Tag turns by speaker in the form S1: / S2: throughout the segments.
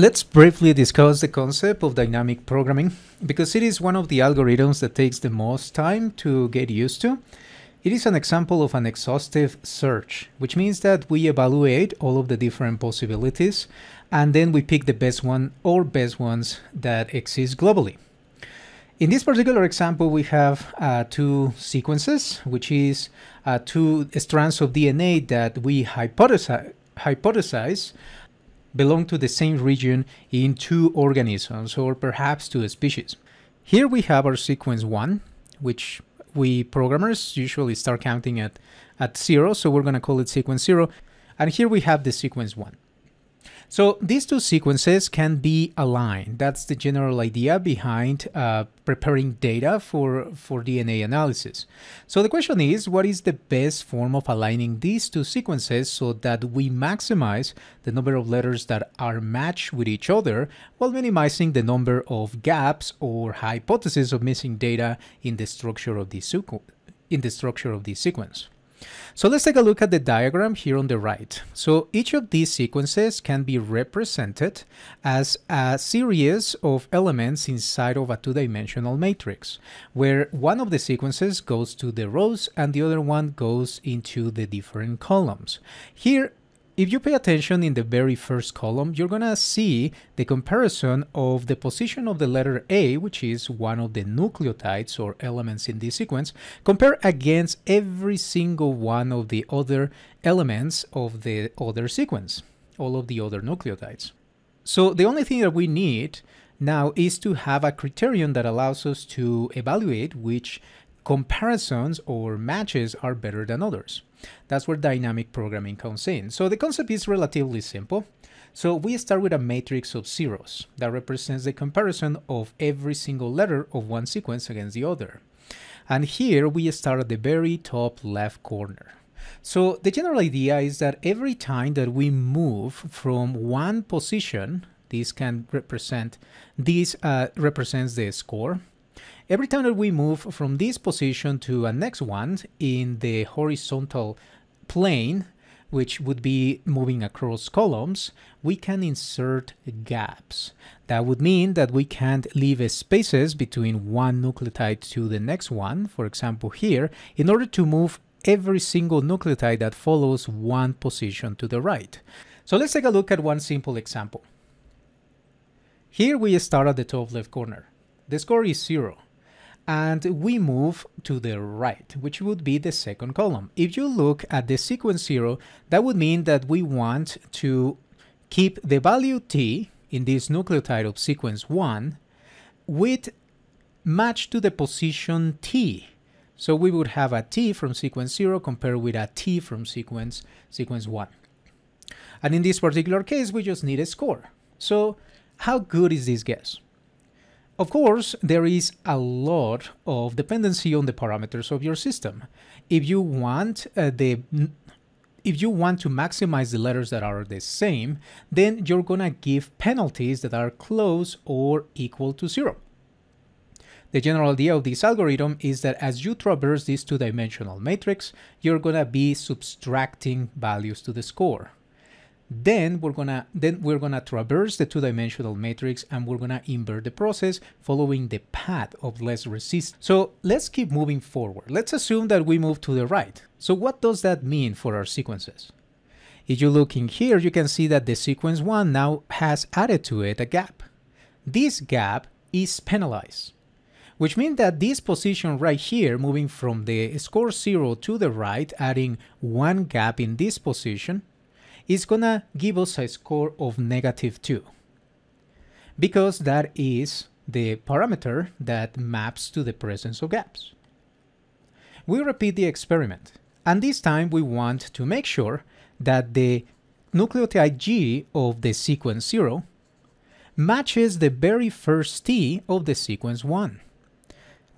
S1: Let's briefly discuss the concept of dynamic programming because it is one of the algorithms that takes the most time to get used to. It is an example of an exhaustive search, which means that we evaluate all of the different possibilities and then we pick the best one or best ones that exist globally. In this particular example, we have uh, two sequences, which is uh, two strands of DNA that we hypothesize, hypothesize belong to the same region in two organisms or perhaps two species. Here we have our sequence 1, which we programmers usually start counting at, at 0, so we're going to call it sequence 0. And here we have the sequence 1. So these two sequences can be aligned. That's the general idea behind uh, preparing data for, for DNA analysis. So the question is, what is the best form of aligning these two sequences so that we maximize the number of letters that are matched with each other while minimizing the number of gaps or hypotheses of missing data in the structure of the, in the structure of the sequence. So let's take a look at the diagram here on the right. So each of these sequences can be represented as a series of elements inside of a two-dimensional matrix, where one of the sequences goes to the rows and the other one goes into the different columns. Here, if you pay attention in the very first column, you're gonna see the comparison of the position of the letter A, which is one of the nucleotides or elements in this sequence, compared against every single one of the other elements of the other sequence, all of the other nucleotides. So the only thing that we need now is to have a criterion that allows us to evaluate which comparisons or matches are better than others. That's where dynamic programming comes in. So the concept is relatively simple. So we start with a matrix of zeros that represents the comparison of every single letter of one sequence against the other. And here we start at the very top left corner. So the general idea is that every time that we move from one position, this can represent, this uh, represents the score, Every time that we move from this position to a next one in the horizontal plane, which would be moving across columns, we can insert gaps. That would mean that we can't leave spaces between one nucleotide to the next one, for example here, in order to move every single nucleotide that follows one position to the right. So let's take a look at one simple example. Here we start at the top left corner. The score is zero and we move to the right, which would be the second column. If you look at the sequence 0, that would mean that we want to keep the value t in this nucleotide of sequence 1 with match to the position t. So we would have a t from sequence 0 compared with a t from sequence, sequence 1. And in this particular case, we just need a score. So how good is this guess? Of course, there is a lot of dependency on the parameters of your system. If you want uh, the if you want to maximize the letters that are the same, then you're gonna give penalties that are close or equal to zero. The general idea of this algorithm is that as you traverse this two-dimensional matrix, you're gonna be subtracting values to the score. Then we're gonna then we're gonna traverse the two-dimensional matrix and we're gonna invert the process following the path of less resistance. So let's keep moving forward. Let's assume that we move to the right. So what does that mean for our sequences? If you look in here, you can see that the sequence one now has added to it a gap. This gap is penalized, which means that this position right here, moving from the score zero to the right, adding one gap in this position, is gonna give us a score of negative 2 because that is the parameter that maps to the presence of gaps. We repeat the experiment and this time we want to make sure that the nucleotide G of the sequence 0 matches the very first T of the sequence 1.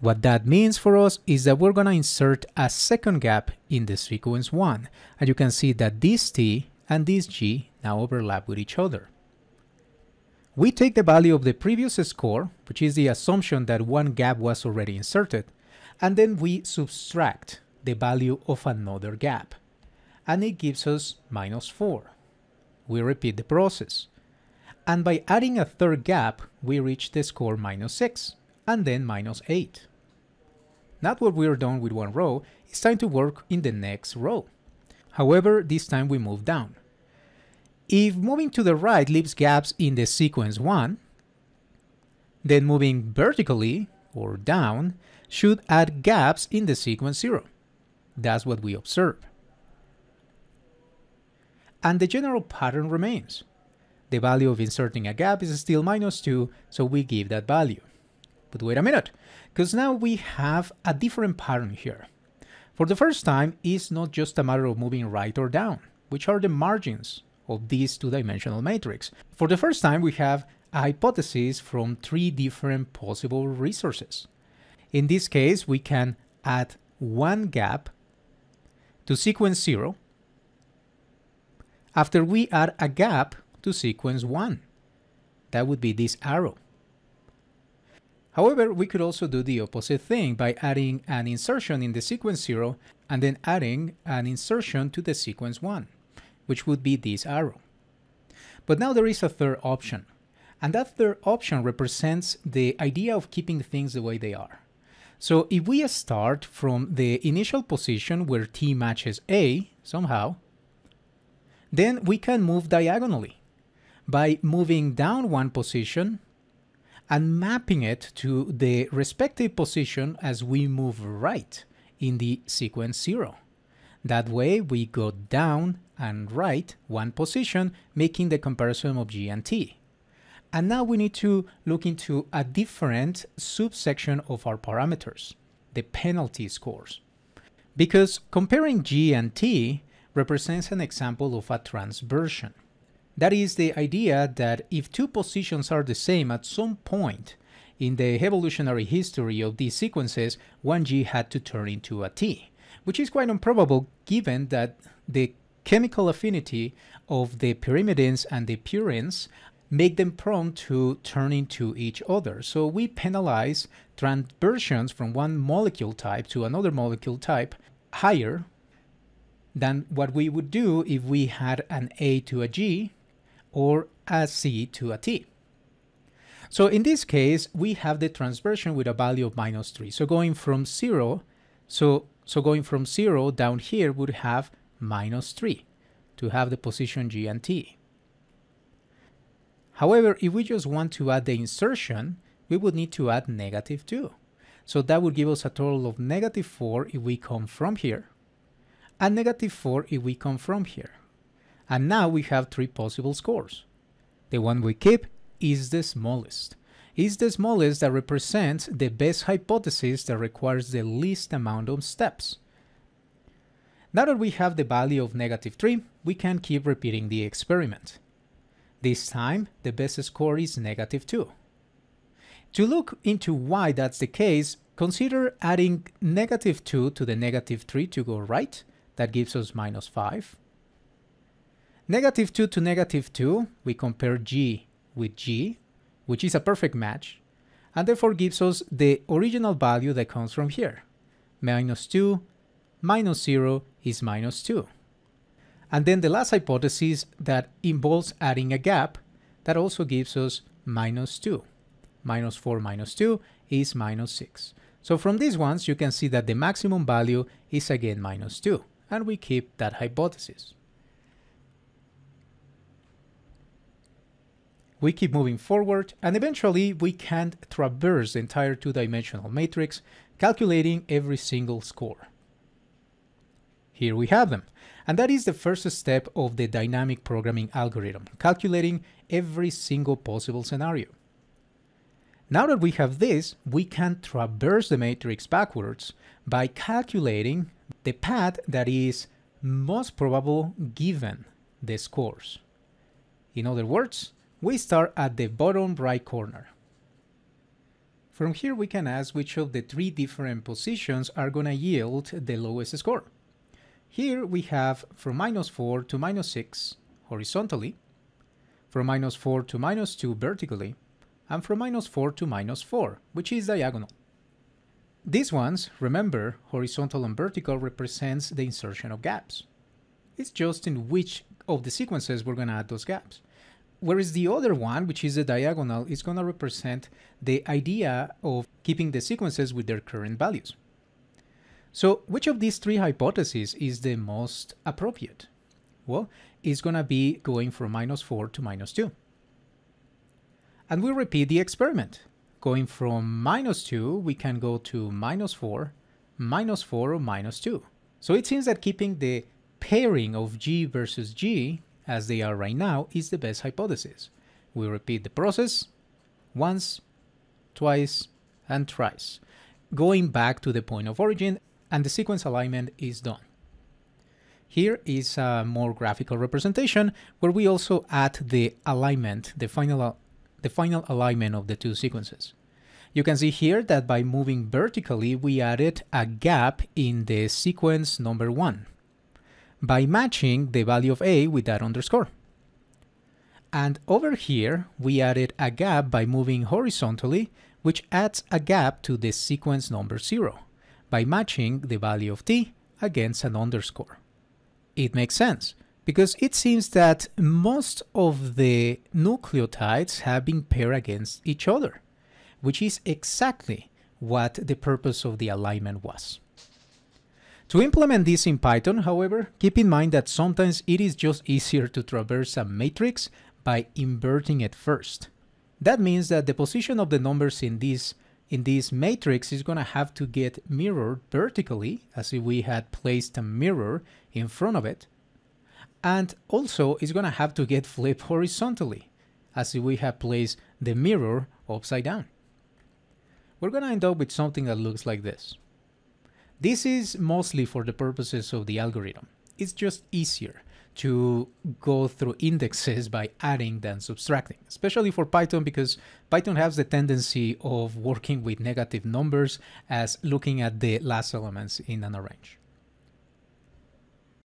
S1: What that means for us is that we're going to insert a second gap in the sequence 1 and you can see that this T and this g now overlap with each other. We take the value of the previous score, which is the assumption that one gap was already inserted, and then we subtract the value of another gap, and it gives us minus 4. We repeat the process. And by adding a third gap, we reach the score minus 6, and then minus 8. Now that we're done with one row, it's time to work in the next row. However, this time we move down. If moving to the right leaves gaps in the sequence 1, then moving vertically, or down, should add gaps in the sequence 0. That's what we observe. And the general pattern remains. The value of inserting a gap is still minus 2, so we give that value. But wait a minute, because now we have a different pattern here. For the first time, it's not just a matter of moving right or down, which are the margins of this two-dimensional matrix. For the first time, we have a hypothesis from three different possible resources. In this case, we can add one gap to sequence 0 after we add a gap to sequence 1. That would be this arrow. However, we could also do the opposite thing by adding an insertion in the sequence 0 and then adding an insertion to the sequence 1, which would be this arrow. But now there is a third option, and that third option represents the idea of keeping things the way they are. So if we start from the initial position where t matches a somehow, then we can move diagonally by moving down one position and mapping it to the respective position as we move right in the sequence 0. That way we go down and right one position, making the comparison of g and t. And now we need to look into a different subsection of our parameters, the penalty scores. Because comparing g and t represents an example of a transversion. That is the idea that if two positions are the same at some point in the evolutionary history of these sequences, one G had to turn into a T, which is quite improbable given that the chemical affinity of the pyrimidines and the purines make them prone to turn into each other. So we penalize transversions from one molecule type to another molecule type higher than what we would do if we had an A to a G or a C to a T. So in this case, we have the transversion with a value of minus 3. So going from 0, so, so going from 0 down here would have minus 3 to have the position G and T. However, if we just want to add the insertion, we would need to add negative 2. So that would give us a total of negative 4 if we come from here and negative 4 if we come from here. And now we have three possible scores. The one we keep is the smallest. Is the smallest that represents the best hypothesis that requires the least amount of steps. Now that we have the value of negative 3, we can keep repeating the experiment. This time, the best score is negative 2. To look into why that's the case, consider adding negative 2 to the negative 3 to go right, that gives us minus 5. Negative 2 to negative 2, we compare G with G, which is a perfect match, and therefore gives us the original value that comes from here. Minus 2 minus 0 is minus 2. And then the last hypothesis that involves adding a gap, that also gives us minus 2. Minus 4 minus 2 is minus 6. So from these ones, you can see that the maximum value is again minus 2 and we keep that hypothesis. We keep moving forward and eventually we can traverse the entire two-dimensional matrix calculating every single score. Here we have them. And that is the first step of the dynamic programming algorithm, calculating every single possible scenario. Now that we have this, we can traverse the matrix backwards by calculating the path that is most probable given the scores. In other words, we start at the bottom right corner. From here we can ask which of the three different positions are going to yield the lowest score. Here we have from minus 4 to minus 6 horizontally, from minus 4 to minus 2 vertically, and from minus 4 to minus 4, which is diagonal. These ones, remember, horizontal and vertical represents the insertion of gaps. It's just in which of the sequences we're going to add those gaps. Whereas the other one, which is the diagonal, is going to represent the idea of keeping the sequences with their current values. So which of these three hypotheses is the most appropriate? Well, it's going to be going from minus 4 to minus 2. And we repeat the experiment. Going from minus 2, we can go to minus 4, minus 4, or minus 2. So it seems that keeping the pairing of G versus G, as they are right now, is the best hypothesis. We repeat the process once, twice, and thrice, going back to the point of origin, and the sequence alignment is done. Here is a more graphical representation where we also add the alignment, the final, the final alignment of the two sequences. You can see here that by moving vertically, we added a gap in the sequence number one by matching the value of A with that underscore. And over here, we added a gap by moving horizontally, which adds a gap to the sequence number zero by matching the value of T against an underscore. It makes sense because it seems that most of the nucleotides have been paired against each other which is exactly what the purpose of the alignment was. To implement this in Python, however, keep in mind that sometimes it is just easier to traverse a matrix by inverting it first. That means that the position of the numbers in this in this matrix is going to have to get mirrored vertically, as if we had placed a mirror in front of it. And also, it's going to have to get flipped horizontally, as if we had placed the mirror upside down we're going to end up with something that looks like this. This is mostly for the purposes of the algorithm. It's just easier to go through indexes by adding than subtracting, especially for Python because Python has the tendency of working with negative numbers as looking at the last elements in an arrange.